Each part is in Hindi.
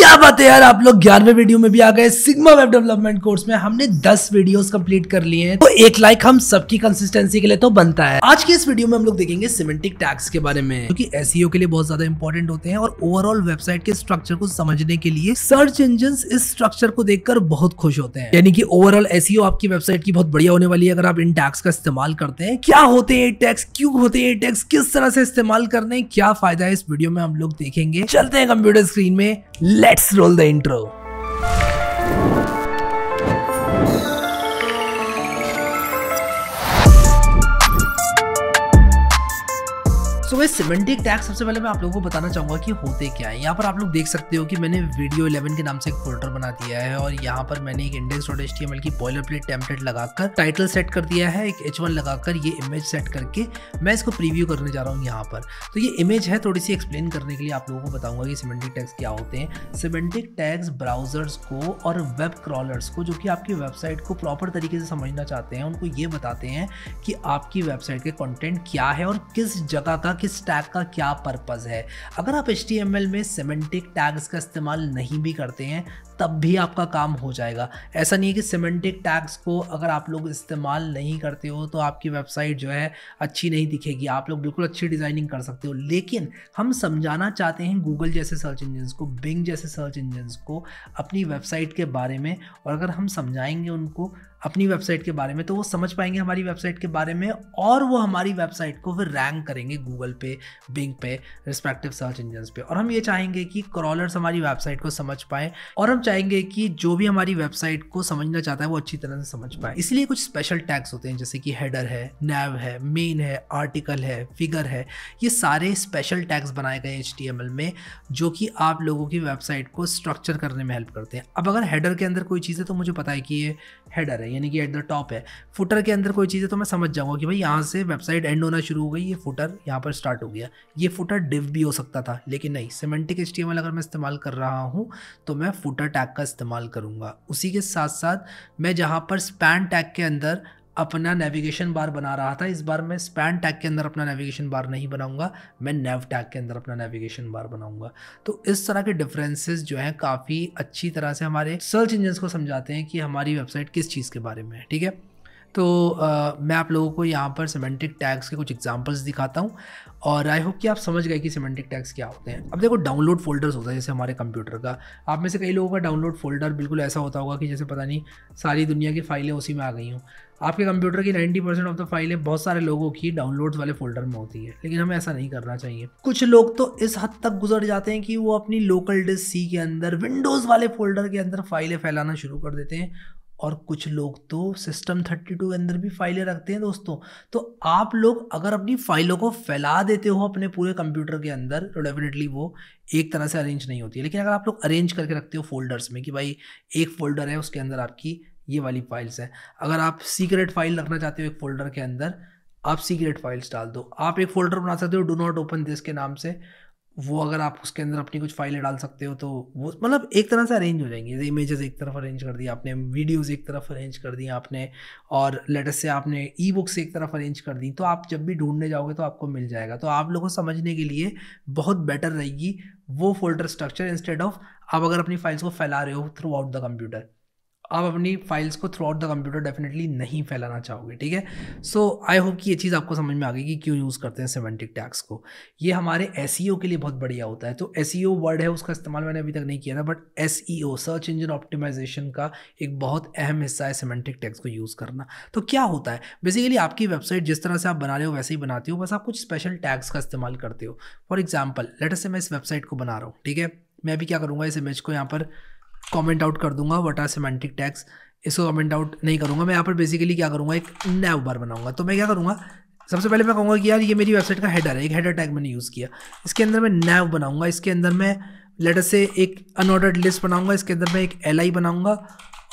क्या बात है यार? आप लोग ग्यारहवें वीडियो में भी आ गए। सिग्मा वेब डेवलपमेंट कोर्स में हमने 10 वीडियोस कंप्लीट कर लिए हैं। तो एक लाइक हम सबकी कंसिस्टेंसी के लिए तो बनता है। आज के इस वीडियो में हम लोग देखेंगे सिमेंटिक टैग्स के बारे में क्योंकि एस के लिए बहुत ज़्यादा इंपॉर्टेंट होते हैं और ओवरऑल वेबसाइट के स्ट्रक्चर को समझने के लिए सर्च इंजन इस स्ट्रक्चर को देखकर बहुत खुश होते हैं। यानी कि ओवरऑल एस आपकी वेबसाइट की बहुत बढ़िया होने वाली है अगर आप इन टैग्स का इस्तेमाल करते हैं। क्या होते हैं टैक्स क्यों होते हैं टैक्स किस तरह से इस्तेमाल करने क्या फ़ायदा है इस वीडियो में हम लोग देखेंगे? चलते हैं कंप्यूटर स्क्रीन में। let's roll the intro. So we semantic tag सबसे पहले मैं आप लोगों को बताना चाहूँगा कि होते क्या है। यहाँ पर आप लोग देख सकते हो कि मैंने वीडियो 11 के नाम से एक फोल्डर बना दिया है और यहाँ पर मैंने एक इंडेक्स डॉट एच की बॉयलर प्लेट टेम्पलेट लगाकर टाइटल सेट कर दिया है, एक एच लगाकर ये इमेज सेट करके मैं इसको प्रीव्यू करने जा रहा हूँ यहाँ पर। तो ये इमेज है, थोड़ी सी एक्सप्लेन करने के लिए आप लोगों को बताऊँगा कि सिमेंटिक टैग्स क्या होते हैं। सिमेंटिक टैग्स ब्राउजर्स को और वेब क्रॉलर्स को, जो कि आपकी वेबसाइट को प्रॉपर तरीके से समझना चाहते हैं, उनको ये बताते हैं कि आपकी वेबसाइट के कॉन्टेंट क्या है और किस जगह का किस टैग का क्या पर्पज़ है? अगर आप एच में सीमेंटिक टैग्स का इस्तेमाल नहीं भी करते हैं तब भी आपका काम हो जाएगा। ऐसा नहीं है कि सीमेंटिक टैग्स को अगर आप लोग इस्तेमाल नहीं करते हो तो आपकी वेबसाइट जो है अच्छी नहीं दिखेगी। आप लोग बिल्कुल अच्छी डिज़ाइनिंग कर सकते हो। लेकिन हम समझाना चाहते हैं गूगल जैसे सर्च इंजन को बिंग जैसे सर्च इंजन को अपनी वेबसाइट के बारे में। और अगर हम समझाएँगे उनको अपनी वेबसाइट के बारे में तो वो समझ पाएँगे हमारी वेबसाइट के बारे में और वो हमारी वेबसाइट को फिर रैंक करेंगे गूगल पे बिंग पे रिस्पेक्टिव सर्च इंजन पे। और हम ये चाहेंगे कि क्रॉलर्स हमारी वेबसाइट को समझ पाए और हम चाहेंगे कि जो भी हमारी वेबसाइट को समझना चाहता है, वो अच्छी तरह से समझ पाए। इसलिए कुछ स्पेशल टैग्स होते हैं, जैसे कि हेडर है नैव है मेन है आर्टिकल है फिगर है। ये सारे स्पेशल टैग्स बनाए गए एच टी में, जो कि आप लोगों की वेबसाइट को स्ट्रक्चर करने में हेल्प करते हैं। अब अगर हेडर के अंदर कोई चीज़ है तो मुझे पता है कि ये हेडर है, यानी कि एट द टॉप है। फुटर के अंदर कोई चीज़ है तो मैं समझ जाऊँगा कि भाई यहाँ से वेबसाइट एंड होना शुरू हो गई, ये फुटर यहाँ पर स्टार्ट हो गया। ये फुटर डिव भी हो सकता था, लेकिन नहीं। सिमेंटिक एच अगर मैं इस्तेमाल कर रहा हूँ तो मैं फुटर टैग का इस्तेमाल करूँगा। उसी के साथ साथ मैं जहाँ पर स्पैन टैग के अंदर अपना नेविगेशन बार बना रहा था, इस बार मैं स्पैन टैग के अंदर अपना नेविगेशन बार नहीं बनाऊँगा, मैं नेव टैग के अंदर अपना नेविगेशन बार बनाऊँगा। तो इस तरह के डिफरेंसेस जो हैं, काफ़ी अच्छी तरह से हमारे सर्च इंजन को समझाते हैं कि हमारी वेबसाइट किस चीज़ के बारे में है, ठीक है? तो आ, मैं आप लोगों को यहाँ पर सिमेंटिक टैग्स के कुछ एग्जांपल्स दिखाता हूँ और आई होप कि आप समझ गए कि सिमेंटिक टैग्स क्या होते हैं। अब देखो डाउनलोड फोल्डर्स होता है जैसे हमारे कंप्यूटर का। आप में से कई लोगों का डाउनलोड फोल्डर बिल्कुल ऐसा होता होगा कि जैसे पता नहीं सारी दुनिया की फाइलें उसी में आ गई हूँ। आपके कंप्यूटर की 90 परसेंट ऑफ़ द फाइलें बहुत सारे लोगों की डाउनलोड्स वाले फोल्डर में होती है लेकिन हमें ऐसा नहीं करना चाहिए। कुछ लोग तो इस हद तक गुजर जाते हैं कि वो अपनी लोकल डिस्क सी के अंदर विंडोज़ वाले फोल्डर के अंदर फाइलें फैलाना शुरू कर देते हैं और कुछ लोग तो सिस्टम 32 के अंदर भी फाइलें रखते हैं दोस्तों। तो आप लोग अगर अपनी फाइलों को फैला देते हो अपने पूरे कंप्यूटर के अंदर तो डेफिनेटली वो एक तरह से अरेंज नहीं होती है। लेकिन अगर आप लोग अरेंज करके रखते हो फोल्डर्स में कि भाई एक फोल्डर है, उसके अंदर आपकी ये वाली फाइल्स हैं। अगर आप सीक्रेट फ़ाइल रखना चाहते हो एक फोल्डर के अंदर, आप सीक्रेट फाइल्स डाल दो। आप एक फोल्डर बना सकते हो डो नॉट ओपन दिस के नाम से। वो अगर आप उसके अंदर अपनी कुछ फाइलें डाल सकते हो तो वो मतलब एक तरह से अरेंज हो जाएँगी। जैसे इमेजेस एक तरफ़ अरेंज कर दिया आपने वीडियोस एक तरफ़ अरेंज कर दिया आपने, और लेटर से आपने ई बुक्स एक तरफ़ अरेंज कर दी तो आप जब भी ढूँढने जाओगे तो आपको मिल जाएगा। तो आप लोगों को समझने के लिए बहुत बेटर रहेगी वो फोल्डर स्ट्रक्चर इंस्टेड ऑफ़ आप अगर अपनी फाइल्स को फैला रहे हो थ्रू आउट द कंप्यूटर आप अपनी फाइल्स को throughout the computer definitely नहीं फैलाना चाहोगे, ठीक है? सो आई होप कि ये चीज़ आपको समझ में आ गई कि क्यों यूज़ करते हैं सेमेंटिक टैक्स को। ये हमारे एस e के लिए बहुत बढ़िया होता है। तो एस वर्ड e है, उसका इस्तेमाल मैंने अभी तक नहीं किया था but as search engine optimisation का एक बहुत अहम हिस्सा है सेमेंटिक टैक्स को यूज़ करना। तो क्या होता है? बेसिकली आपकी वेबसाइट जिस तरह से आप बना रहे हो, वैसे ही बनाते हो, बस आप कुछ स्पेशल टैग्स का इस्तेमाल करते हो। फॉर एग्ज़ाम्पल लेटर से मैं इस वेबसाइट को बना रहा हूँ, ठीक है? मैं अभी क्या करूँगा, इस इमेज को यहाँ पर कमेंट आउट कर दूँगा वट आर सेमेंटिक टैक्स इसको कमेंट आउट नहीं करूँगा। मैं यहाँ पर बेसिकली क्या करूँगा, एक नैव बार बनाऊँगा। तो मैं क्या करूँगा, सबसे पहले मैं कहूँगा कि यार ये मेरी वेबसाइट का हेडर है, एक हेडर टैग मैंने यूज़ किया। इसके अंदर मैं नैव बनाऊँगा, इसके अंदर मैं लेटर से एक अनऑर्डर्ड लिस्ट बनाऊँगा, इसके अंदर मैं एक एल आई बनाऊँगा,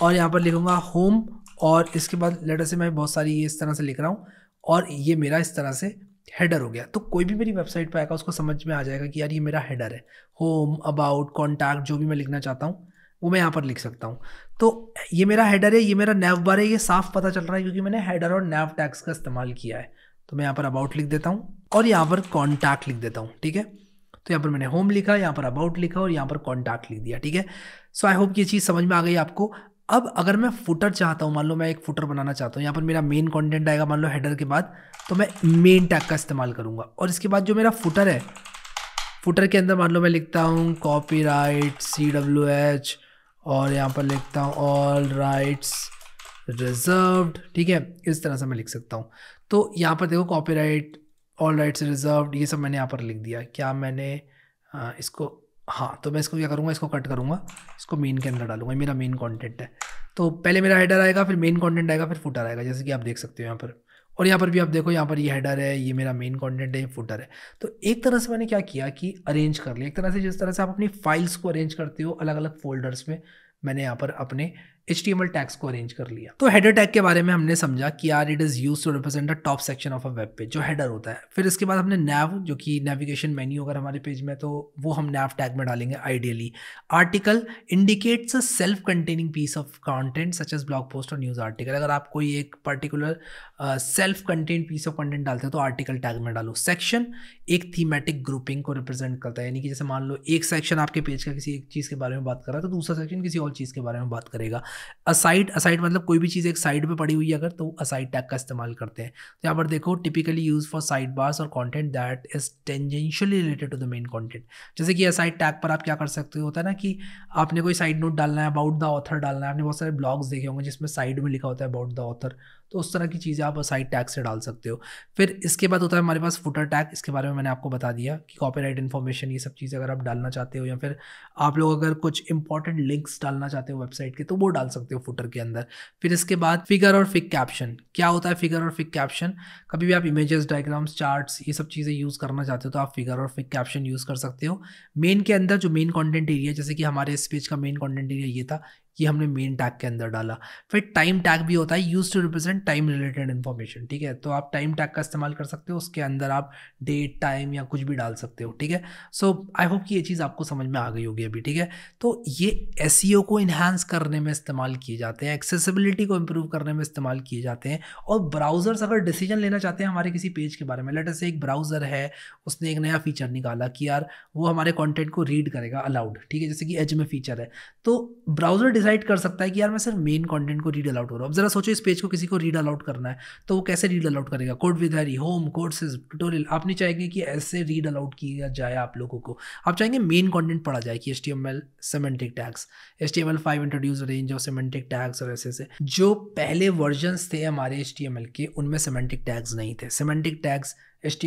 और यहाँ पर लिखूँगा होम और इसके बाद लेटर से मैं बहुत सारी ये इस तरह से लिख रहा हूँ, और ये मेरा इस तरह से हेडर हो गया। तो कोई भी मेरी वेबसाइट पर आएगा, उसको समझ में आ जाएगा कि यार ये मेरा हेडर है। होम अबाउट कॉन्टैक्ट जो भी मैं लिखना चाहता हूँ वो मैं यहाँ पर लिख सकता हूँ। तो ये मेरा हेडर है, ये मेरा नैव बार है, ये साफ़ पता चल रहा है क्योंकि मैंने हेडर और नैव टैक्स का इस्तेमाल किया है। तो मैं यहाँ पर अबाउट लिख देता हूँ और यहाँ पर कॉन्टैक्ट लिख देता हूँ, ठीक है? तो यहाँ पर मैंने होम लिखा, यहाँ पर अबाउट लिखा और यहाँ पर कॉन्टैक्ट लिख दिया, ठीक है? सो आई होप ये चीज़ समझ में आ गई आपको। अब अगर मैं फुटर चाहता हूँ, मान लो मैं एक फुटर बनाना चाहता हूँ, यहाँ पर मेरा मेन कंटेंट आएगा, मान लो हेडर के बाद तो मैं मेन टैग का इस्तेमाल करूँगा। और इसके बाद जो मेरा फुटर है फुटर के अंदर मान लो मैं लिखता हूँ copyright C W H और यहाँ पर लिखता हूँ ऑल राइट्स रिजर्व्ड ठीक है इस तरह से मैं लिख सकता हूँ। तो यहाँ पर देखो copyright all rights reserved ये सब मैंने यहाँ पर लिख दिया। क्या मैंने आ, इसको हाँ तो मैं इसको क्या करूँगा इसको कट करूँगा इसको मेन के अंदर डालूँगा। मेरा मेन कॉन्टेंट है। तो पहले मेरा हेडर आएगा फिर मेन कॉन्टेंट आएगा फिर फुटर आएगा जैसे कि आप देख सकते हो यहाँ पर। और यहाँ पर भी आप देखो, यहाँ पर ये हेडर है, ये मेरा मेन कंटेंट है, ये फुटर है। तो एक तरह से मैंने क्या किया कि अरेंज कर लिया। एक तरह से जिस तरह से आप अपनी फाइल्स को अरेंज करते हो अलग अलग फोल्डर्स में, मैंने यहाँ पर अपने एच टी टैग्स को अरेंज कर लिया। तो हेडर टैग के बारे में हमने समझा कि यार it is use to represent the top section of a web page जो हेडर होता है। फिर इसके बाद हमने नैव जो कि नेविगेशन मेन्यू अगर हमारे पेज में तो वो हम नैव टैग में डालेंगे ideally article indicates a self containing piece of content such as blog post और न्यूज़ आर्टिकल अगर आप कोई एक particular self content piece of content डालते हैं तो आर्टिकल टैग में डालो। सेक्शन एक थीमेटिक ग्रुपिंग को रिप्रेजेंट करता है, यानी कि जैसे मान लो एक सेक्शन आपके पेज का किसी एक चीज़ के बारे में बात कर रहा है तो दूसरा सेक्शन किसी और चीज़ के बारे में बात करेगा। असाइड असाइड मतलब कोई भी चीज़ एक साइड पे पड़ी हुई है अगर तो असाइड टैग का इस्तेमाल करते हैं। तो यहाँ पर देखो typically use for side bars और content that is tangentially related to the main content जैसे कि असाइड टैग पर आप क्या कर सकते हो, होता है ना कि आपने कोई साइड नोट डालना है अबाउट द ऑथर डालना है। आपने बहुत सारे ब्लॉग्स देखे होंगे जिसमें साइड में लिखा होता है अबाउट द ऑथर तो उस तरह की चीज़ें आप साइड टैग से डाल सकते हो। फिर इसके बाद होता है हमारे पास फुटर टैग इसके बारे में मैंने आपको बता दिया कि कॉपीराइट इन्फॉर्मेशन ये सब चीज़ें अगर आप डालना चाहते हो या फिर आप लोग अगर कुछ इंपॉर्टेंट लिंक्स डालना चाहते हो वेबसाइट के तो वो डाल सकते हो फुटर के अंदर। फिर इसके बाद फिगर और फिक कैप्शन क्या होता है फिगर और फिक कैप्शन कभी भी आप इमेजेस डायग्राम्स चार्ट्स ये सब चीज़ें यूज़ करना चाहते हो तो आप फिगर और फिक कैप्शन यूज़ कर सकते हो। मेन के अंदर जो मेन कॉन्टेंट एरिया जैसे कि हमारे इस पेज का मेन कॉन्टेंट एरिया ये था ये हमने मेन टैग के अंदर डाला। फिर टाइम टैग भी होता है use to represent time related information ठीक है? तो आप टाइम टैग का इस्तेमाल कर सकते हो, उसके अंदर आप डेट टाइम या कुछ भी डाल सकते हो, ठीक है? सो आई होप कि ये चीज़ आपको समझ में आ गई होगी अभी, ठीक है? तो ये एस e को इन्हांस करने में इस्तेमाल किए जाते हैं एक्सेसिबिलिटी को इम्प्रूव करने में इस्तेमाल किए जाते हैं, और ब्राउजर्स अगर डिसीज़न लेना चाहते हैं हमारे किसी पेज के बारे में लेटर से एक ब्राउज़र है, उसने एक नया फीचर निकाला कि यार, वो हमारे कॉन्टेंट को रीड करेगा अलाउड ठीक है? जैसे कि एज में फीचर है। तो ब्राउज़र डिसाइड कर सकता है कि यार मैं सिर्फ़ मेन कंटेंट को रीड अलाउट करूँ अब जरा सोचो इस पेज को किसी को रीड अलाउट करना है तो वो कैसे रीड अलाउट करेगा? Code with Harry home courses tutorial आप नहीं चाहेंगे कि ऐसे रीड अलाउट किया जाए आप लोगों को। आप चाहेंगे मेन कॉन्टेंट पढ़ा जाए कि S T M L semantic tags S T M L five introduce range of semantic tags और ऐसे ऐसे जो पहले वर्जन्स थे हमारे एस टी एम एल के, उनमें सेमेंटिक टैग्स नहीं थे। सेमेंटिक टैग्स एच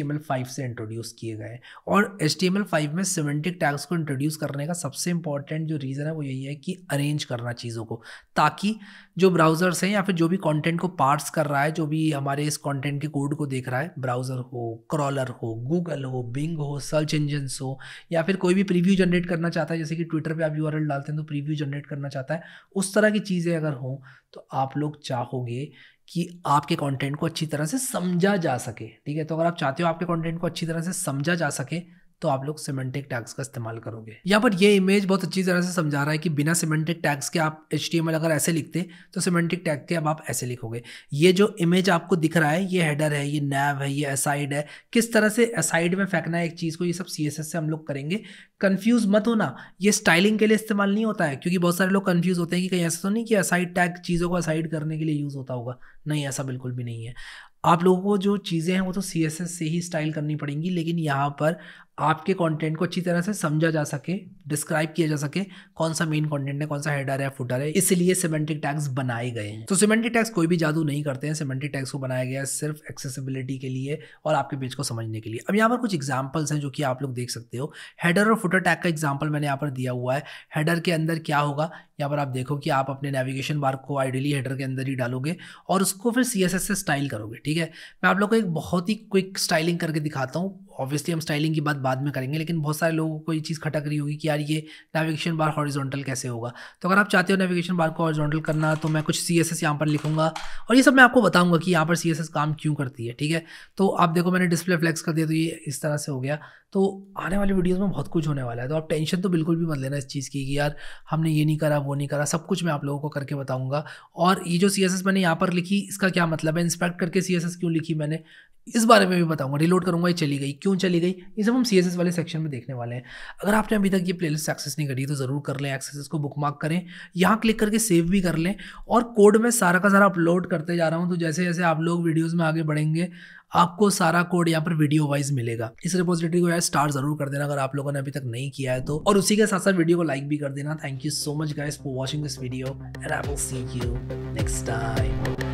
से इंट्रोड्यूस किए गए और एच में सिमेंटिक टैग्स को इंट्रोड्यूस करने का सबसे इंपॉर्टेंट जो रीज़न है वो यही है कि अरेंज करना चीज़ों को, ताकि जो ब्राउज़र्स हैं या फिर जो भी कंटेंट को पार्ट्स कर रहा है, जो भी हमारे इस कंटेंट के कोड को देख रहा है ब्राउज़र हो क्रॉलर हो गूगल हो बिंग हो सर्च इंजन हो, या फिर कोई भी प्रीव्यू जनरेट करना चाहता है, जैसे कि ट्विटर पर आप यूआरएल डालते हैं तो प्रीव्यू जनरेट करना चाहता है, उस तरह की चीज़ें अगर हों तो आप लोग चाहोगे कि आपके कंटेंट को अच्छी तरह से समझा जा सके, ठीक है? तो अगर आप चाहते हो आपके कंटेंट को अच्छी तरह से समझा जा सके तो आप लोग सिमेंटिक टैग्स का इस्तेमाल करोगे। यहाँ पर ये इमेज बहुत अच्छी तरह से समझा रहा है कि बिना सिमेंटिक टैग्स के आप एच अगर ऐसे लिखते तो सिमेंटिक टैग के अब आप ऐसे लिखोगे। ये जो इमेज आपको दिख रहा है, ये हेडर है, ये नैव है, ये असाइड है, किस तरह से असाइड में फेंकना है एक चीज़ को, ये सब सीएसएस से हम लोग करेंगे। कन्फ्यूज़ मत होना, ये स्टाइलिंग के लिए इस्तेमाल नहीं होता है, क्योंकि बहुत सारे लोग कन्फ्यूज़ होते हैं कि कहीं ऐसा तो नहीं कि असाइड टैग चीज़ों को असाइड करने के लिए यूज़ होता होगा। नहीं, ऐसा बिल्कुल भी नहीं है। आप लोगों को जो चीज़ें हैं, वो तो सीएसएस से ही स्टाइल करनी पड़ेंगी, लेकिन यहाँ पर आपके कंटेंट को अच्छी तरह से समझा जा सके डिस्क्राइब किया जा सके कौन सा मेन कंटेंट है, कौन सा हेडर है फुटर है। इसलिए सिमेंटिक टैग्स बनाए गए हैं। तो सिमेंटिक टैग्स कोई भी जादू नहीं करते हैं। सिमेंटिक टैग्स को बनाया गया है सिर्फ़ एक्सेसिबिलिटी के लिए और आपके पेज को समझने के लिए। अब यहाँ पर कुछ एग्जाम्पल्स हैं जो कि आप लोग देख सकते हो। हेडर और फुटर टैग का एग्ज़ाम्पल मैंने यहाँ पर दिया हुआ है। हेडर के अंदर क्या होगा? यहाँ पर आप देखो कि आप अपने नेविगेशन बार को आइडियली हेडर के अंदर ही डालोगे और उसको फिर सीएसएस से स्टाइल करोगे, ठीक है? मैं आप लोग को एक बहुत ही क्विक स्टाइलिंग करके दिखाता हूँ। ऑब्वियसली हम स्टाइलिंग की बात बाद में करेंगे, लेकिन बहुत सारे लोगों को ये चीज़ खटक रही होगी कि यार ये नेविगेशन बार हॉरिजॉन्टल कैसे होगा। तो अगर आप चाहते हो नेविगेशन बार को हॉरिजॉन्टल करना तो मैं कुछ सी एस एस यहाँ पर लिखूँगा और ये सब मैं आपको बताऊँगा कि यहाँ पर सी एस एस काम क्यों करती है, ठीक है? तो आप देखो मैंने डिस्प्ले फ्लैक्स कर दिया तो ये इस तरह से हो गया। तो आने वाली वीडियोज़ में बहुत कुछ होने वाला है। तो आप टेंशन तो बिल्कुल भी मत लेना इस चीज़ की कि यार, हमने ये नहीं करा, वो नहीं करा, सब कुछ मैं आप लोगों को करके बताऊँगा। और ये जो सीएसएस मैंने यहाँ पर लिखी, इसका क्या मतलब है? इंस्पेक्ट करके सीएसएस क्यों लिखी मैंने? इस बारे में भी बताऊँगा। रिलोड करूँगा, ये चली गई। क्यों चली गई? ये सब हम सीएसएस वाले सेक्शन में देखने वाले हैं। अगर आपने अभी तक ये प्लेलिस्ट एक्सेस नहीं करी तो ज़रूर कर लें। एक्सेस को बुक मार्क करें। यहाँ क्लिक करके सेव भी कर लें। और कोड में सारा का सारा अपलोड करते जा रहा हूँ। तो जैसे जैसे आप लोग वीडियोज़ में आगे बढ़ेंगे आपको सारा कोड यहाँ पर वीडियो वाइज मिलेगा। इस रिपोजिटरी को यार स्टार ज़रूर कर देना अगर आप लोगों ने अभी तक नहीं किया है तो। और उसी के साथ साथ वीडियो को लाइक भी कर देना। Thank you so much guys for watching this video and I will see you next time